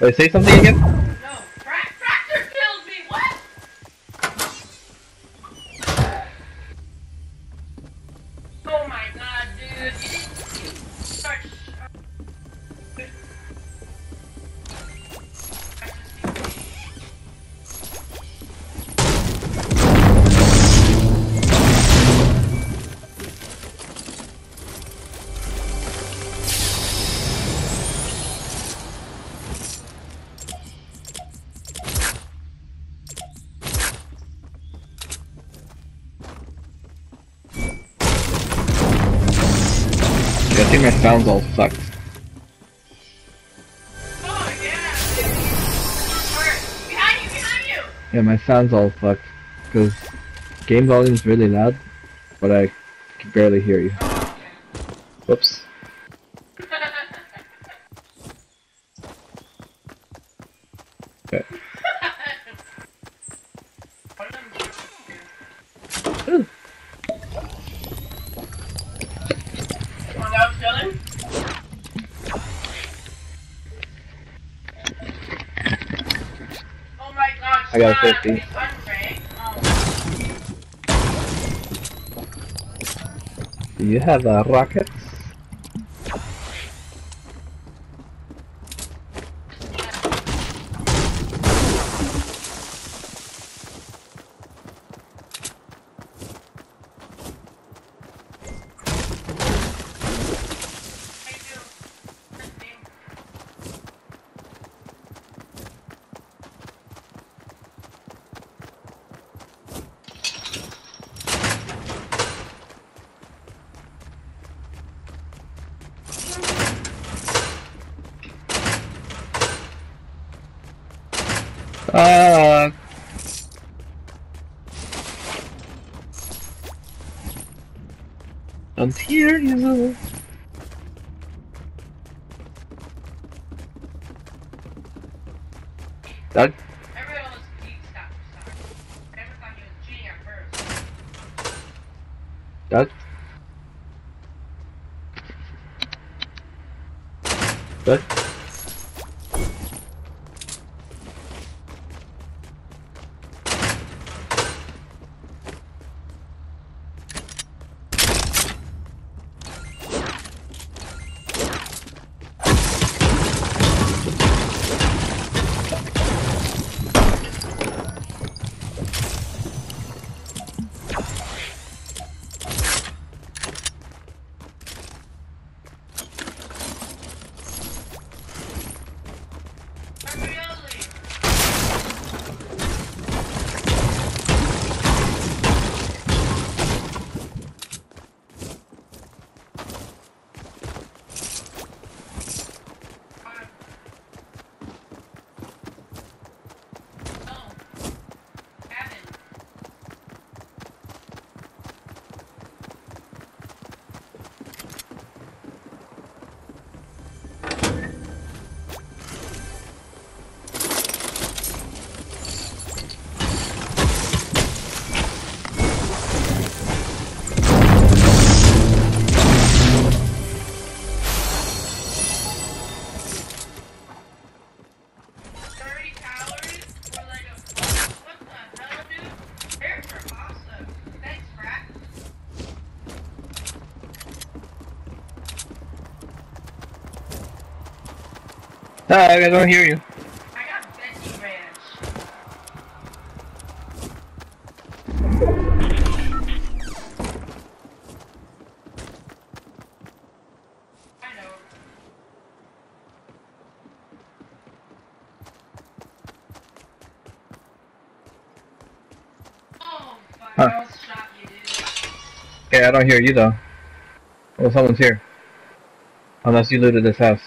Wait, say something again? I think my sounds all yeah! Yeah, my sounds all fucked. Because game volume's really loud, but I can barely hear you. Whoops. okay. Okay. What am I doing? Oh, that was chilling? Oh my gosh, I got a 50. It's unranked. Oh. Um, Do you have a rocket? Uh, hear you. Know. Doug? Everyone was deep Doug, I don't hear you. I got veggie ranch. I know. Oh, fuck. Huh. I almost shot you, dude. Okay, I don't hear you though. Well, someone's here. Unless you looted this house.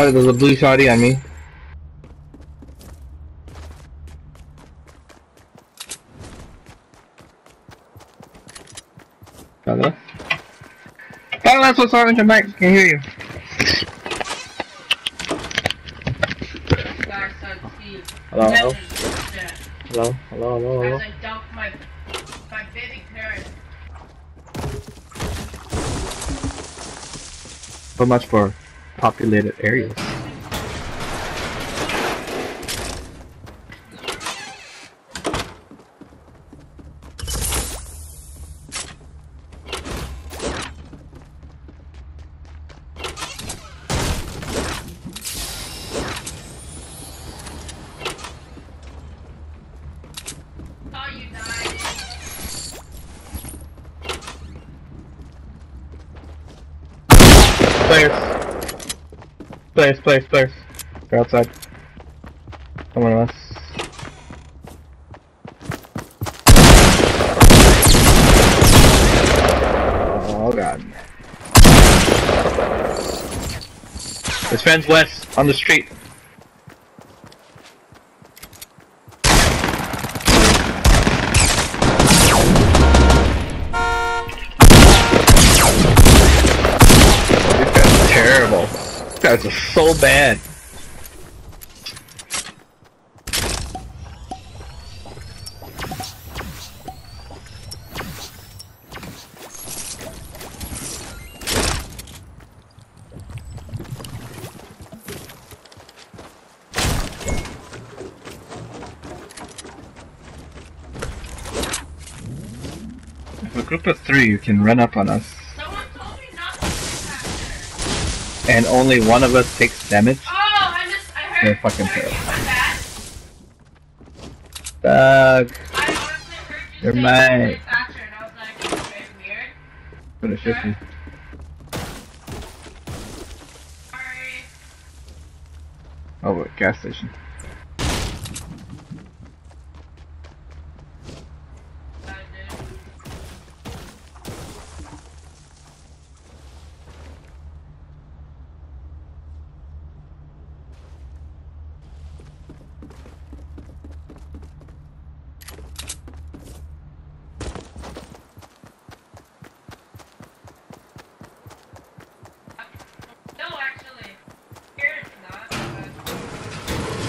Oh, there's a blue shotty on me. Hello? Oh, that's what's on your mic. Can hear you. Guys, so Steve. Hello, hello, message that hello, hello, hello, hello. As I dump my my baby parrot. So much for populated areas. Oh, you died. Players. Players, players, players. They're outside. Come on, us. Oh god. His friend's west, on the street. Terrible. These guys so bad. Group of three, you can run up on us, Someone told me not to do that. and only one of us takes damage. Oh, I missed. I heard. They're fucking I heard you. terrible. Doug, I honestly heard you You're mine. Margaret Thatcher, and I was like, that's very weird. Gonna shift me. Sorry. oh, wait, gas station. Bad dude. No, actually. Here it's not. but-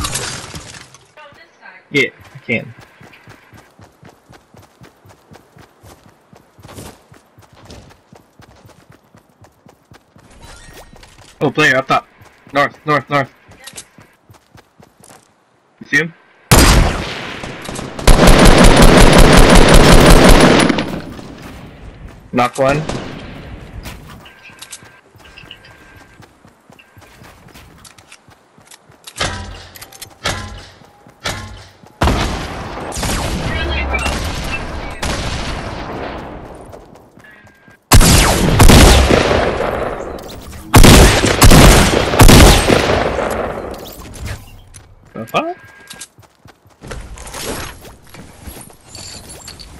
No, this side. Can. Oh, player up top. North, north, north. You see him? Knock one. Fuck?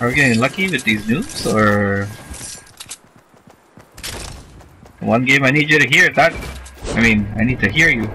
Are we getting lucky with these noobs, or... One game I need you to hear that. I mean, I need to hear you.